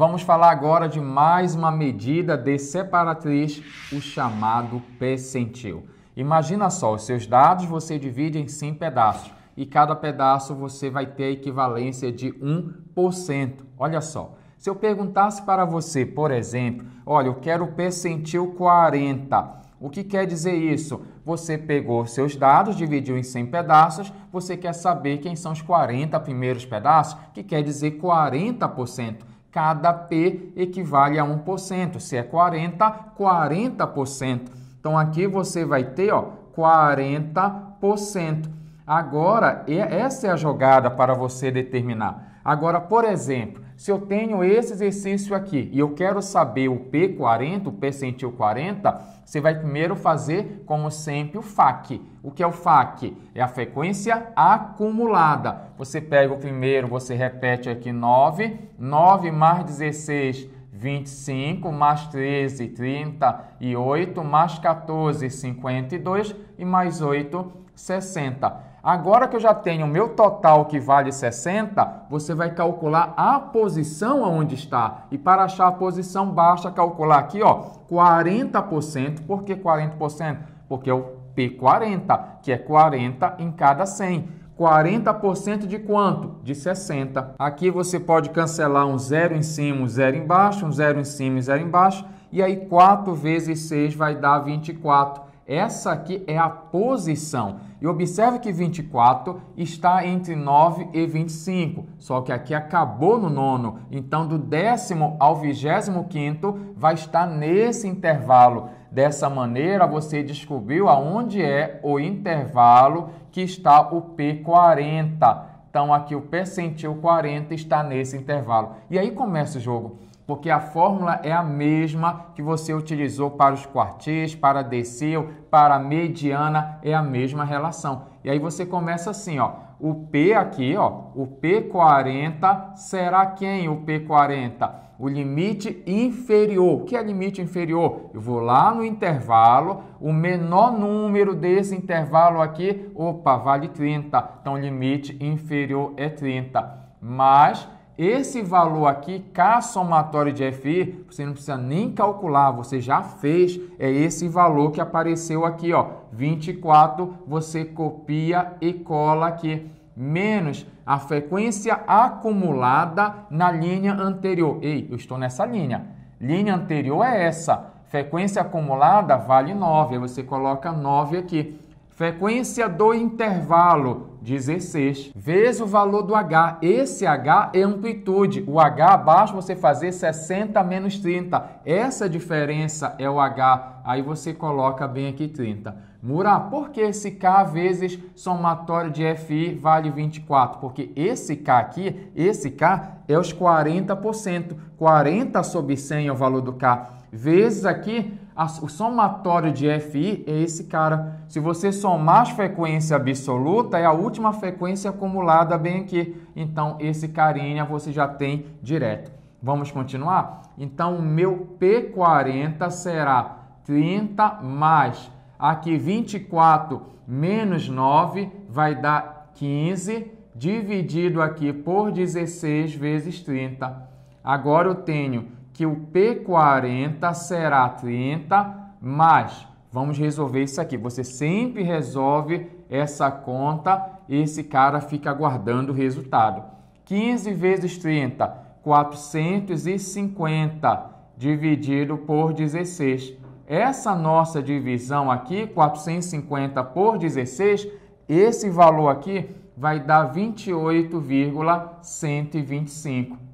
Vamos falar agora de mais uma medida de separatriz, o chamado percentil. Imagina só, os seus dados você divide em 100 pedaços e cada pedaço você vai ter a equivalência de 1%. Olha só, se eu perguntasse para você, por exemplo, olha, eu quero o percentil 40, o que quer dizer isso? Você pegou seus dados, dividiu em 100 pedaços, você quer saber quem são os 40 primeiros pedaços, que quer dizer 40%. Cada P equivale a 1%. Se é 40, 40%. Então aqui você vai ter, ó, 40%. Agora, essa é a jogada para você determinar. Agora, por exemplo, se eu tenho esse exercício aqui e eu quero saber o P40, o percentil 40, você vai primeiro fazer, como sempre, o FAC. O que é o FAC? É a frequência acumulada. Você pega o primeiro, você repete aqui 9, 9 mais 16, 25, mais 13, 38, mais 14, 52 e mais 8, 60. Agora que eu já tenho o meu total que vale 60, você vai calcular a posição aonde está. E para achar a posição, basta calcular aqui, ó, 40%. Por que 40%? Porque é o P40, que é 40 em cada 100. 40% de quanto? De 60. Aqui você pode cancelar um zero em cima, um zero embaixo, um zero em cima e zero embaixo. E aí 4 vezes 6 vai dar 24. Essa aqui é a posição. E observe que 24 está entre 9 e 25, só que aqui acabou no nono. Então, do décimo ao vigésimo quinto vai estar nesse intervalo. Dessa maneira, você descobriu aonde é o intervalo que está o P40. Então, aqui o percentil 40 está nesse intervalo. E aí começa o jogo porque a fórmula é a mesma que você utilizou para os quartis, para decil, para mediana, é a mesma relação. E aí você começa assim, ó, o P aqui, ó, o P40 será quem o P40? O limite inferior. O que é limite inferior? Eu vou lá no intervalo, o menor número desse intervalo aqui, opa, vale 30. Então, limite inferior é 30. Mas esse valor aqui, K somatório de FI, você não precisa nem calcular, você já fez, é esse valor que apareceu aqui, ó, 24, você copia e cola aqui, menos a frequência acumulada na linha anterior. Ei, eu estou nessa linha. Linha anterior é essa. Frequência acumulada vale 9, aí você coloca 9 aqui. Frequência do intervalo, 16. Vezes o valor do H. Esse H é amplitude. O H abaixo você fazer 60 menos 30. Essa diferença é o H. Aí você coloca bem aqui 30. Murá, por que esse K vezes somatório de FI vale 24? Porque esse K aqui, esse K é os 40%. 40 sobre 100 é o valor do K. Vezes aqui o somatório de FI é esse cara. Se você somar a frequência absoluta, é a última frequência acumulada bem aqui. Então, esse carinha você já tem direto. Vamos continuar? Então, o meu P40 será 30 mais aqui 24 menos 9 vai dar 15 dividido aqui por 16 vezes 30. Agora eu tenho que o P40 será 30 mais. Vamos resolver isso aqui. Você sempre resolve essa conta, esse cara fica aguardando o resultado. 15 vezes 30, 450 dividido por 16. Essa nossa divisão aqui, 450 por 16, esse valor aqui vai dar 28,125.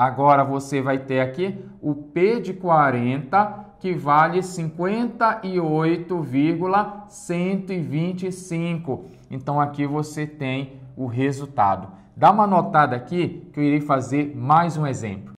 Agora você vai ter aqui o P de 40, que vale 58,125. Então aqui você tem o resultado. Dá uma notada aqui que eu irei fazer mais um exemplo.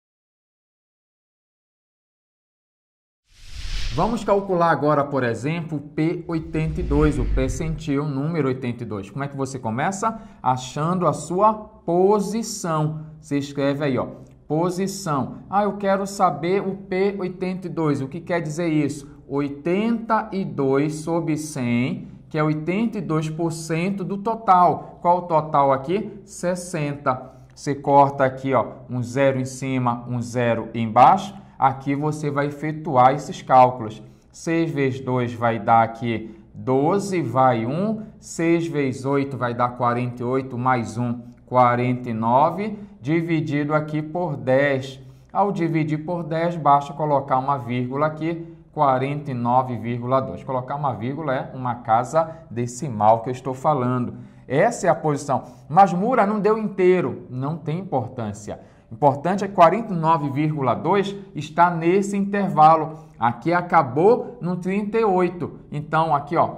Vamos calcular agora, por exemplo, o P82, o percentil número 82. Como é que você começa? Achando a sua posição. Você escreve aí, ó, Posição. Ah, eu quero saber o P82. O que quer dizer isso? 82 sobre 100, que é 82% do total. Qual o total aqui? 60. você corta aqui, ó, um zero em cima, um zero embaixo. Aqui você vai efetuar esses cálculos. 6 vezes 2 vai dar aqui 12, vai 1. 6 vezes 8 vai dar 48, mais 1, 49, dividido aqui por 10. Ao dividir por 10, basta colocar uma vírgula aqui, 49,2. Colocar uma vírgula é uma casa decimal que eu estou falando. Essa é a posição. Mas Mura não deu inteiro, não tem importância. Importante é que 49,2 está nesse intervalo. Aqui acabou no 38. Então, aqui, ó,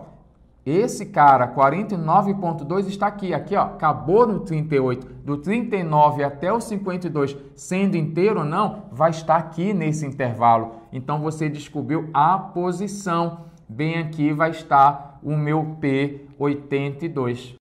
esse cara, 49,2 está aqui. Aqui, ó, acabou no 38. Do 39 até o 52, sendo inteiro ou não, vai estar aqui nesse intervalo. Então, você descobriu a posição. Bem aqui vai estar o meu P82.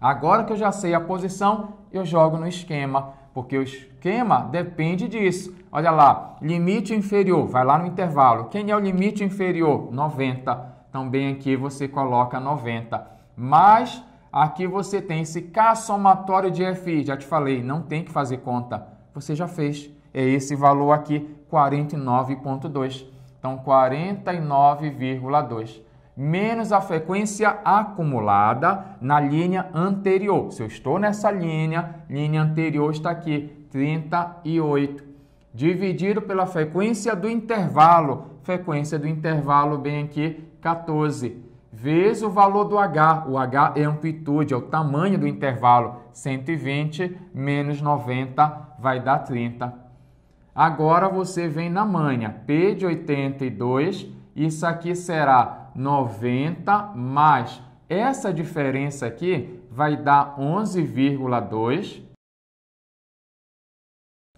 Agora que eu já sei a posição, eu jogo no esquema, porque o esquema depende disso. Olha lá, limite inferior, vai lá no intervalo. Quem é o limite inferior? 90. Bem aqui você coloca 90. Mas aqui você tem esse K somatório de FI, já te falei, não tem que fazer conta. Você já fez. É esse valor aqui, 49,2. Então, 49,2 menos a frequência acumulada na linha anterior. Se eu estou nessa linha, linha anterior está aqui, 38, dividido pela frequência do intervalo, frequência do intervalo bem aqui, 14, vezes o valor do H, o H é amplitude, é o tamanho do intervalo, 120 menos 90 vai dar 30. Agora você vem na manha, P de 82, isso aqui será 90 mais essa diferença aqui vai dar 11,2.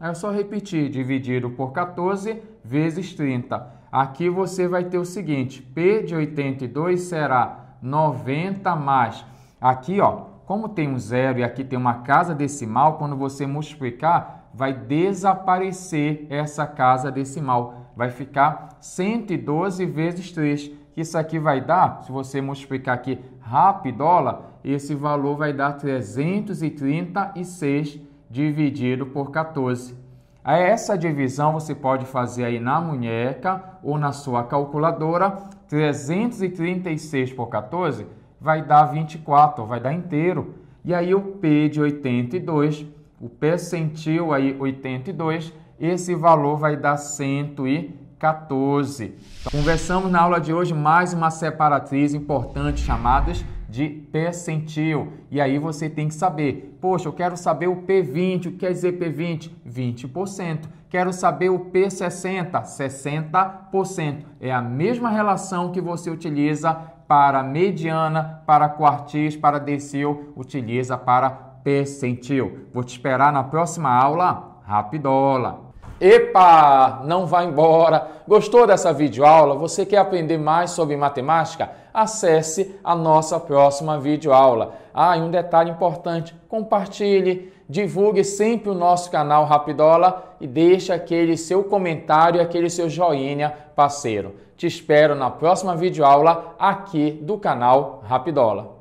É só repetir, dividido por 14 vezes 30. Aqui você vai ter o seguinte, P de 82 será 90 mais. Aqui, ó, como tem um zero e aqui tem uma casa decimal, quando você multiplicar, vai desaparecer essa casa decimal. Vai ficar 112 vezes 3 que isso aqui vai dar, se você multiplicar aqui rapidola, esse valor vai dar 336 dividido por 14. Essa divisão você pode fazer aí na munheca ou na sua calculadora. 336 por 14 vai dar 24, vai dar inteiro. E aí o P de 82, o percentil aí 82, esse valor vai dar 100 14. Conversamos na aula de hoje mais uma separatriz importante chamadas de percentil. E aí você tem que saber, poxa, eu quero saber o P20, o que quer dizer P20? 20%. Quero saber o P60, 60%. É a mesma relação que você utiliza para mediana, para quartis, para decil, utiliza para percentil. Vou te esperar na próxima aula. Rapidola! Epa, não vá embora. Gostou dessa videoaula? Você quer aprender mais sobre matemática? Acesse a nossa próxima videoaula. Ah, e um detalhe importante, compartilhe, divulgue sempre o nosso canal Rapidola e deixe aquele seu comentário, aquele seu joinha parceiro. Te espero na próxima videoaula aqui do canal Rapidola.